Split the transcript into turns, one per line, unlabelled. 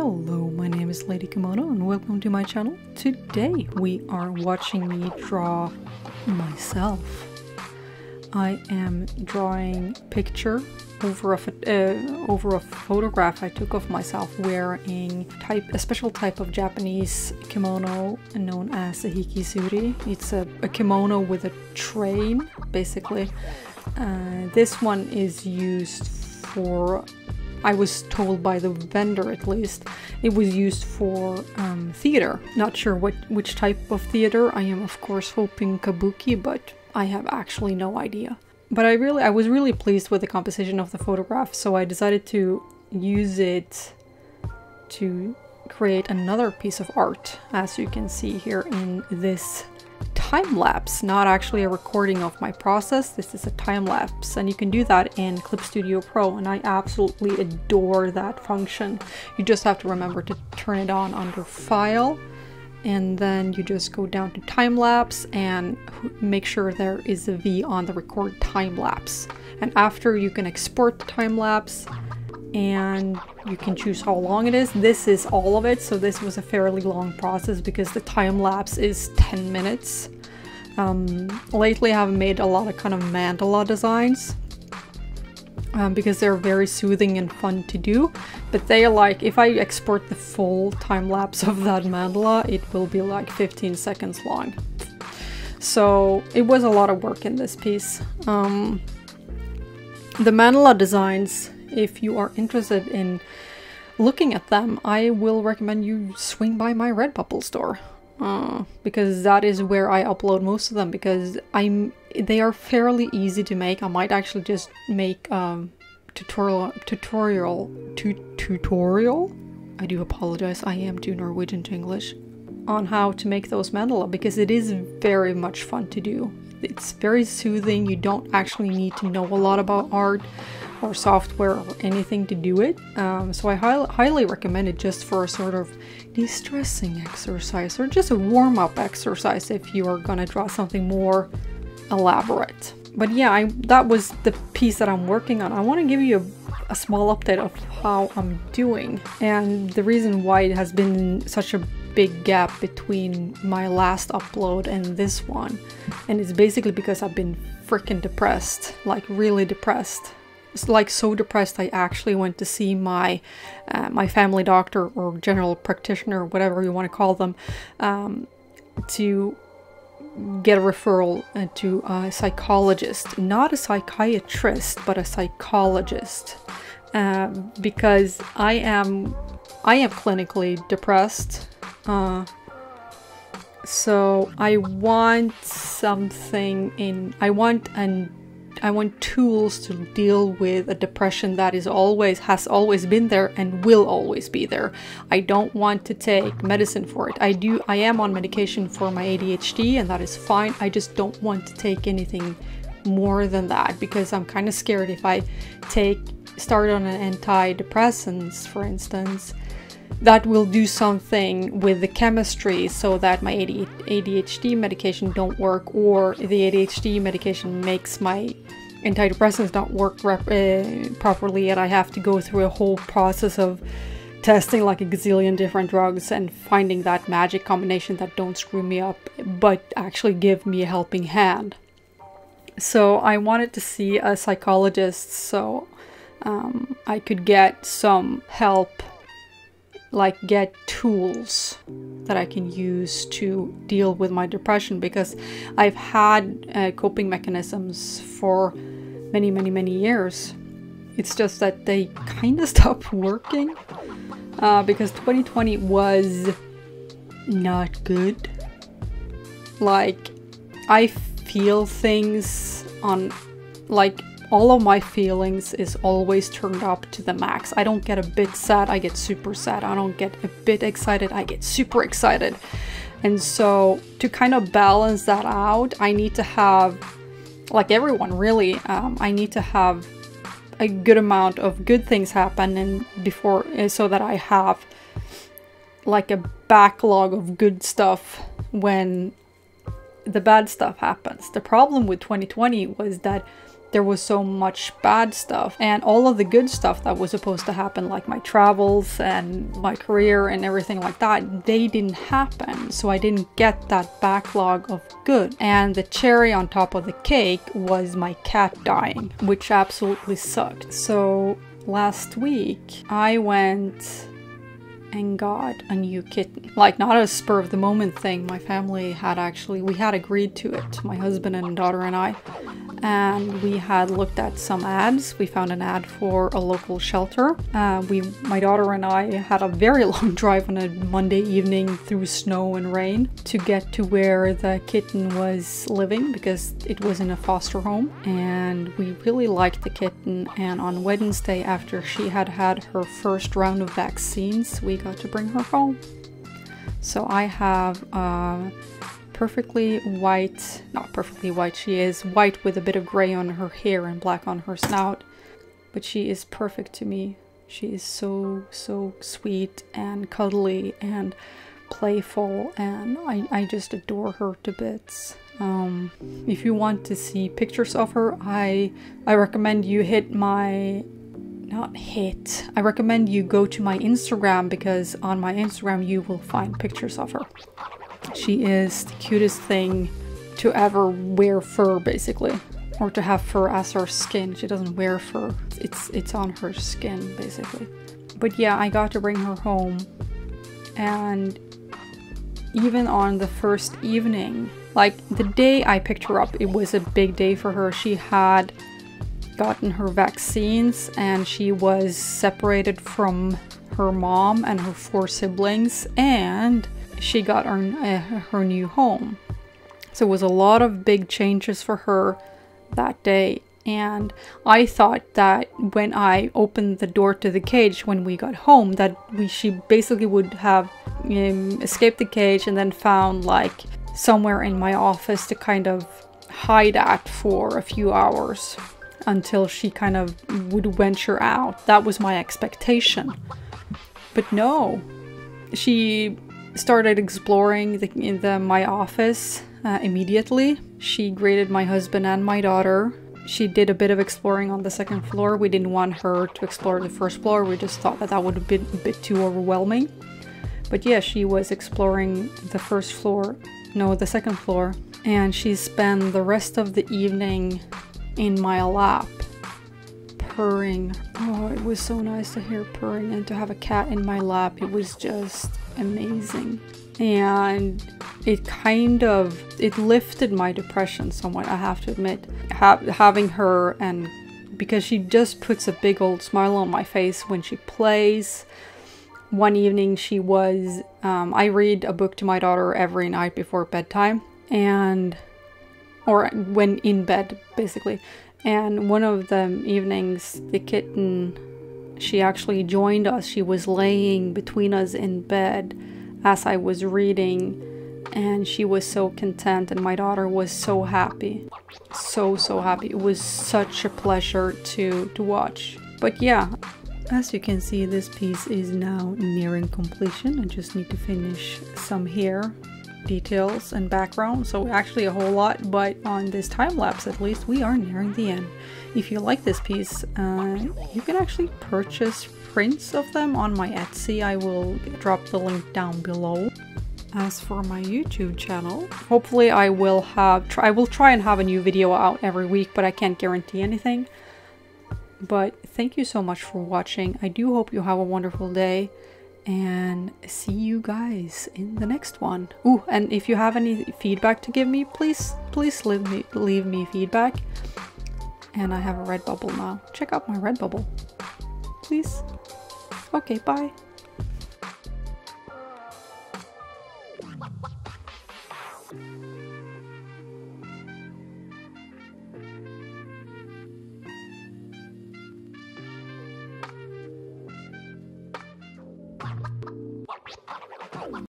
Hello, my name is Lady Kimono and welcome to my channel. Today we are watching me draw myself. I am drawing picture over a, uh, over a photograph I took of myself wearing type a special type of Japanese kimono known as a hikizuri. It's a, a kimono with a train, basically. Uh, this one is used for I was told by the vendor at least, it was used for um, theater. Not sure what which type of theater. I am of course hoping kabuki, but I have actually no idea. But I really, I was really pleased with the composition of the photograph, so I decided to use it to create another piece of art, as you can see here in this time lapse, not actually a recording of my process. This is a time lapse and you can do that in Clip Studio Pro and I absolutely adore that function. You just have to remember to turn it on under File and then you just go down to time lapse and make sure there is a V on the record time lapse. And after you can export the time lapse and you can choose how long it is. This is all of it, so this was a fairly long process because the time lapse is 10 minutes. Um, lately I've made a lot of kind of mandala designs um, because they're very soothing and fun to do, but they are like, if I export the full time lapse of that mandala, it will be like 15 seconds long. So it was a lot of work in this piece. Um, the mandala designs if you are interested in looking at them, I will recommend you swing by my Redbubble store. Uh, because that is where I upload most of them because I'm they are fairly easy to make. I might actually just make um tutorial tutorial tu tutorial. I do apologize. I am too Norwegian to English on how to make those mandala because it is very much fun to do. It's very soothing. You don't actually need to know a lot about art or software or anything to do it. Um, so I hi highly recommend it just for a sort of de-stressing exercise or just a warm-up exercise if you are gonna draw something more elaborate. But yeah, I, that was the piece that I'm working on. I want to give you a, a small update of how I'm doing and the reason why it has been such a big gap between my last upload and this one. And it's basically because I've been freaking depressed, like really depressed like so depressed I actually went to see my uh, my family doctor or general practitioner whatever you want to call them um, to get a referral uh, to a psychologist. Not a psychiatrist but a psychologist. Uh, because I am I am clinically depressed uh, so I want something in I want an I want tools to deal with a depression that is always has always been there and will always be there. I don't want to take medicine for it. I do I am on medication for my ADHD and that is fine. I just don't want to take anything more than that because I'm kind of scared if I take start on an antidepressants for instance that will do something with the chemistry so that my ADHD medication don't work or the ADHD medication makes my antidepressants not work uh, properly and I have to go through a whole process of testing like a gazillion different drugs and finding that magic combination that don't screw me up but actually give me a helping hand. So I wanted to see a psychologist so um, I could get some help like get tools that I can use to deal with my depression because I've had uh, coping mechanisms for many, many, many years. It's just that they kind of stopped working uh, because 2020 was not good. Like, I feel things on like all of my feelings is always turned up to the max. I don't get a bit sad, I get super sad. I don't get a bit excited, I get super excited. And so to kind of balance that out, I need to have, like everyone really, um, I need to have a good amount of good things happen and before so that I have like a backlog of good stuff when the bad stuff happens. The problem with 2020 was that there was so much bad stuff and all of the good stuff that was supposed to happen like my travels and my career and everything like that they didn't happen so i didn't get that backlog of good and the cherry on top of the cake was my cat dying which absolutely sucked so last week i went and got a new kitten. Like not a spur of the moment thing. My family had actually we had agreed to it. My husband and daughter and I and we had looked at some ads. We found an ad for a local shelter. Uh, we, my daughter and I, had a very long drive on a Monday evening through snow and rain to get to where the kitten was living because it was in a foster home. And we really liked the kitten. And on Wednesday, after she had had her first round of vaccines, we got to bring her home. So I have. Uh, perfectly white, not perfectly white, she is white with a bit of gray on her hair and black on her snout, but she is perfect to me. She is so, so sweet and cuddly and playful and I, I just adore her to bits. Um, if you want to see pictures of her, I, I recommend you hit my not hit. I recommend you go to my Instagram because on my Instagram you will find pictures of her. She is the cutest thing to ever wear fur, basically. Or to have fur as her skin. She doesn't wear fur. It's it's on her skin, basically. But yeah, I got to bring her home. And even on the first evening, like the day I picked her up, it was a big day for her. She had gotten her vaccines and she was separated from her mom and her four siblings and she got her, uh, her new home. So it was a lot of big changes for her that day. And I thought that when I opened the door to the cage when we got home, that we she basically would have um, escaped the cage and then found like somewhere in my office to kind of hide at for a few hours until she kind of would venture out. That was my expectation. But no, she started exploring the, in the, my office uh, immediately. She greeted my husband and my daughter. She did a bit of exploring on the second floor. We didn't want her to explore the first floor. We just thought that that would have been a bit too overwhelming. But yeah, she was exploring the first floor, no, the second floor. And she spent the rest of the evening in my lap, purring. Oh, it was so nice to hear purring and to have a cat in my lap. It was just amazing. And it kind of it lifted my depression somewhat, I have to admit. Ha having her and because she just puts a big old smile on my face when she plays. One evening she was um, I read a book to my daughter every night before bedtime and or when in bed basically and one of the evenings the kitten she actually joined us. She was laying between us in bed as I was reading. And she was so content and my daughter was so happy. So so happy. It was such a pleasure to to watch. But yeah as you can see this piece is now nearing completion. I just need to finish some hair details and background so actually a whole lot but on this time lapse at least we are nearing the end if you like this piece uh, you can actually purchase prints of them on my Etsy. I will drop the link down below. As for my YouTube channel, hopefully I will have, I will try and have a new video out every week, but I can't guarantee anything. But thank you so much for watching. I do hope you have a wonderful day and see you guys in the next one. Ooh, and if you have any feedback to give me, please, please leave me, leave me feedback. And I have a Redbubble now. Check out my Redbubble. Please. Okay, bye.